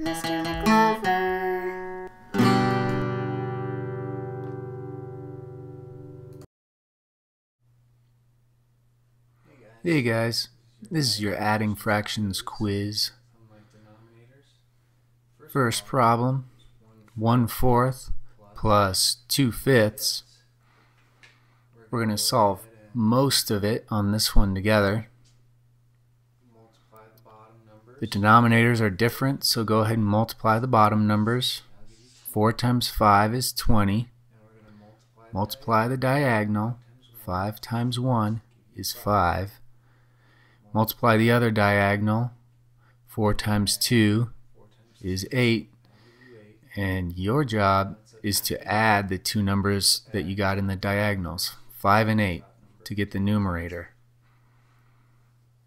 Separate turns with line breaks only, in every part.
Mr. McGlover.
Hey guys, this is your adding fractions quiz. First problem, 1 fourth plus 2 fifths. We're going to solve most of it on this one together. The denominators are different, so go ahead and multiply the bottom numbers. 4 times 5 is 20. Multiply the diagonal. 5 times 1 is 5. Multiply the other diagonal. 4 times 2 is 8. And your job is to add the two numbers that you got in the diagonals, 5 and 8, to get the numerator.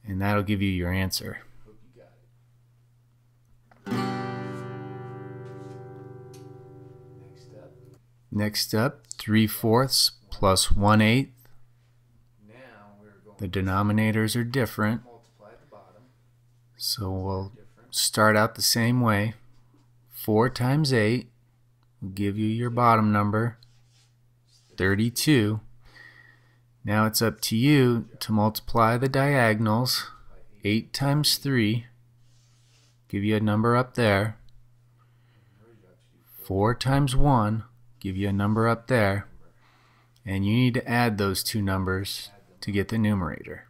And that'll give you your answer. Next up, 3 fourths plus 1 eighth. The denominators are different. So we'll start out the same way. 4 times 8 will give you your bottom number, 32. Now it's up to you to multiply the diagonals. 8 times 3 give you a number up there. 4 times 1 give you a number up there. And you need to add those two numbers to get the numerator.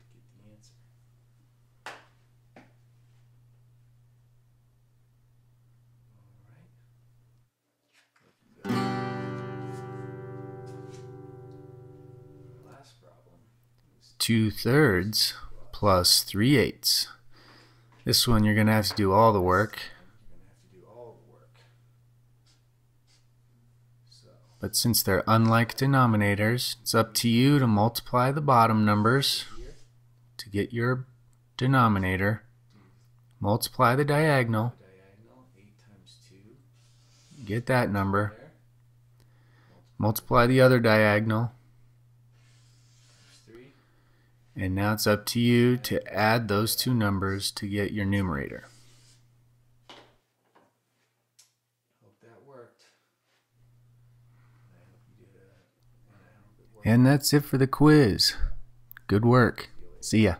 Two thirds plus three eighths. This one you're going to have to do all the work. But since they're unlike denominators, it's up to you to multiply the bottom numbers to get your denominator. Multiply the diagonal. Get that number. Multiply the other diagonal. And now it's up to you to add those two numbers to get your numerator. And that's it for the quiz. Good work. See ya.